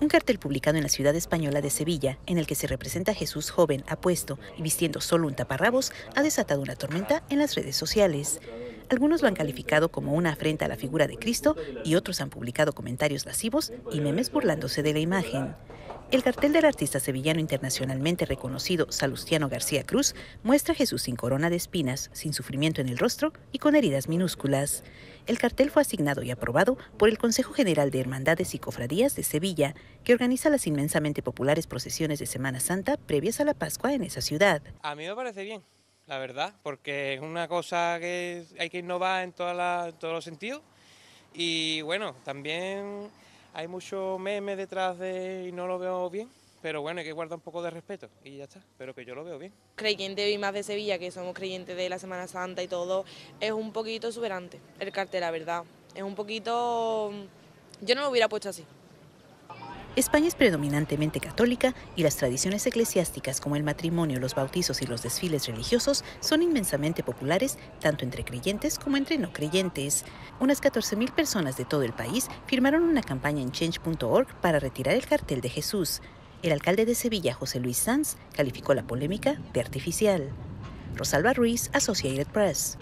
Un cartel publicado en la ciudad española de Sevilla, en el que se representa a Jesús joven, apuesto y vistiendo solo un taparrabos, ha desatado una tormenta en las redes sociales. Algunos lo han calificado como una afrenta a la figura de Cristo y otros han publicado comentarios lascivos y memes burlándose de la imagen. El cartel del artista sevillano internacionalmente reconocido Salustiano García Cruz muestra a Jesús sin corona de espinas, sin sufrimiento en el rostro y con heridas minúsculas. El cartel fue asignado y aprobado por el Consejo General de Hermandades y Cofradías de Sevilla, que organiza las inmensamente populares procesiones de Semana Santa previas a la Pascua en esa ciudad. A mí me parece bien, la verdad, porque es una cosa que hay que innovar en, todos los sentidos y bueno, también hay mucho meme detrás de y no lo veo bien, pero bueno, hay que guardar un poco de respeto y ya está, pero que yo lo veo bien. Creyente y más de Sevilla, que somos creyentes de la Semana Santa y todo, es un poquito exuberante el cartel, la verdad. Es un poquito... Yo no lo hubiera puesto así. España es predominantemente católica y las tradiciones eclesiásticas como el matrimonio, los bautizos y los desfiles religiosos son inmensamente populares tanto entre creyentes como entre no creyentes. Unas 14.000 personas de todo el país firmaron una campaña en change.org para retirar el cartel de Jesús. El alcalde de Sevilla, José Luis Sanz, calificó la polémica de artificial. Rosalba Ruiz, Associated Press.